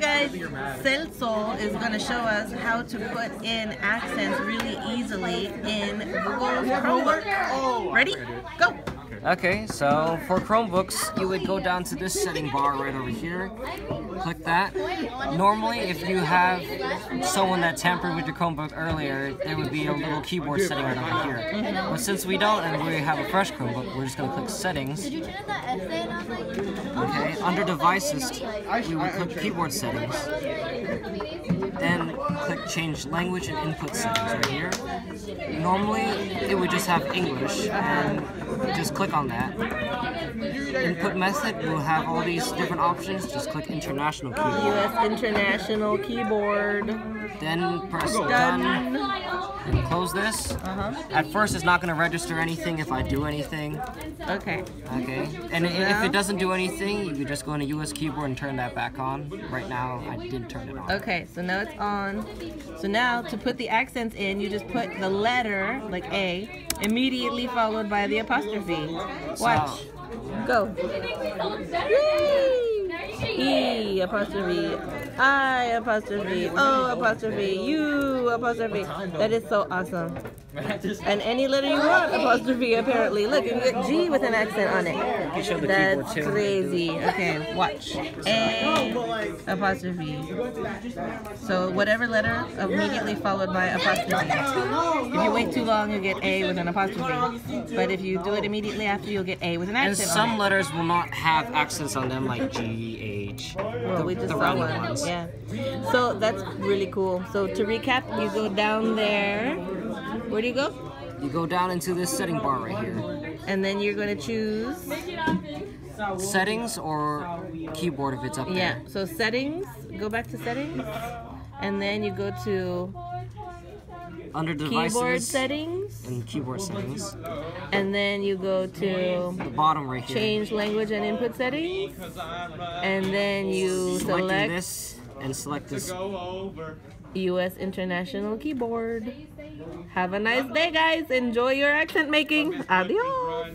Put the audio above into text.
guys, Celso is going to show us how to put in accents really easily in Google Chromebook. Ready? Go! Okay, so for Chromebooks, you would go down to this setting bar right over here. Click that. Normally, if you have someone that tampered with your Chromebook earlier, there would be a little keyboard setting right over here. But since we don't and we have a fresh Chromebook, we're just going to click Settings. Okay, under Devices, we would click Keyboard Settings. Change Language and Input Settings right here. Normally, it would just have English, and just click on that. Input method will have all these different options. Just click International Keyboard. US International Keyboard. Then press Done. Done and close this. Uh-huh. At first, it's not going to register anything if I do anything. Okay. Okay. And i- if it doesn't do anything, you could just go into US keyboard and turn that back on. Right now, I didn't turn it on. Okay, so now it's on. So now to put the accents in, you just put the letter, like A, immediately followed by the apostrophe. Watch. Go. Yay! E apostrophe. I apostrophe. O apostrophe. U apostrophe. That is so awesome. And any letter you want apostrophe apparently. Look, you get G with an accent on it. can show the keyboard That's crazy. Okay, watch. A apostrophe. So whatever letter immediately followed by apostrophe. If you wait too long, you'll get A with an apostrophe. But if you do it immediately after, you'll get A with an accent. And some letters will not have accents on them, like G, Well, we just the saw one. ones. Yeah. So that's really cool. So to recap, you go down there. Where do you go? You go down into this setting bar right here. And then you're going to choose. Settings or keyboard if it's up Yeah. there. Yeah. So settings. Go back to settings. And then you go to Under devices keyboard settings. and keyboard settings. And then you go to The bottom right here. change language and input settings. And then you Selecting select this and select this. US International Keyboard. Have a nice day, guys. Enjoy your accent making. Adios.